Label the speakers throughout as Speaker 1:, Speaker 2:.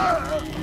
Speaker 1: Ugh!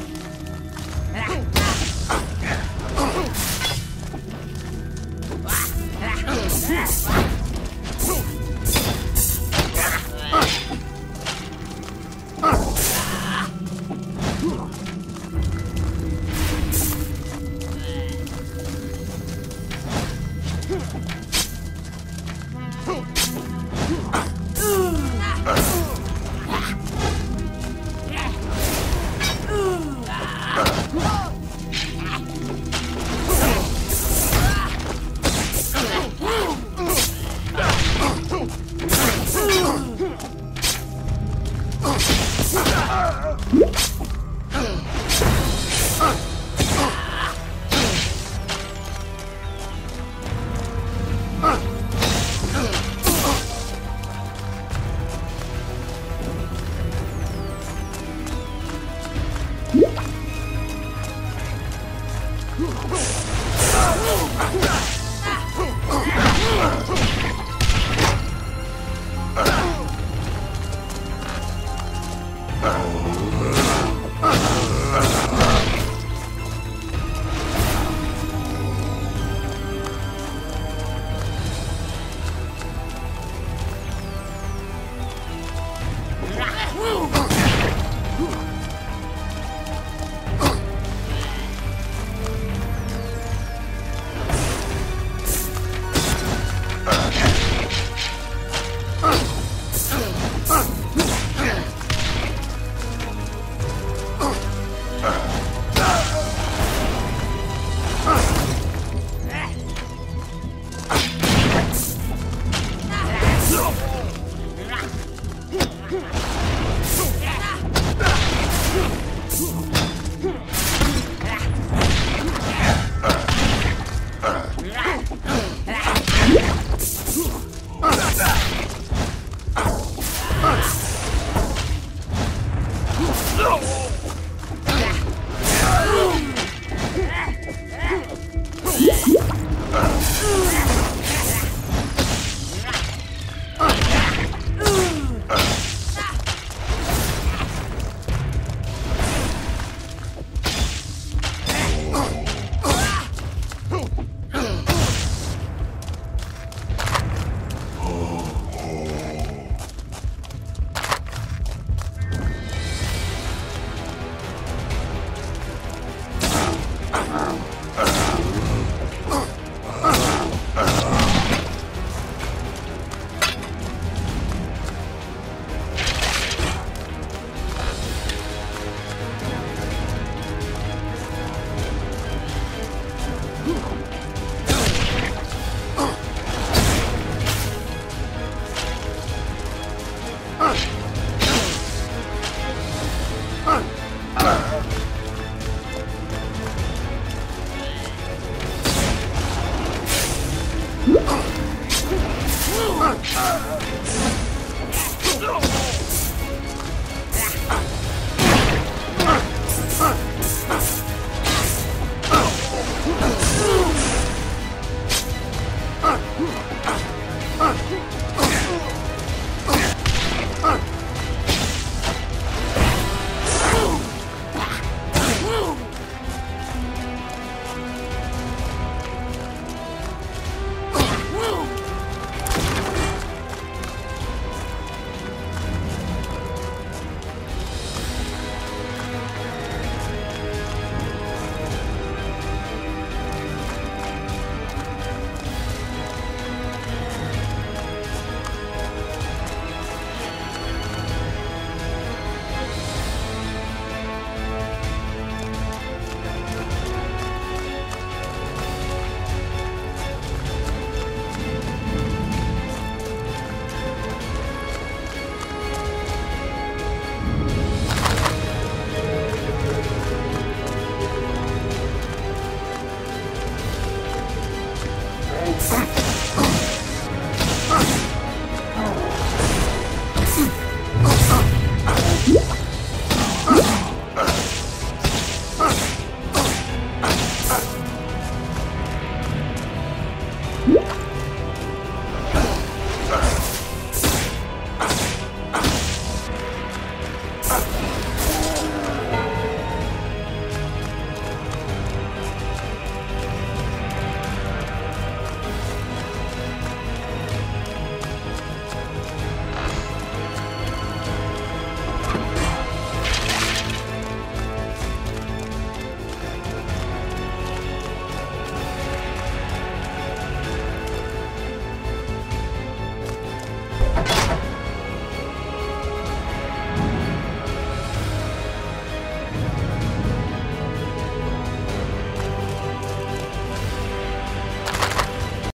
Speaker 1: Huh.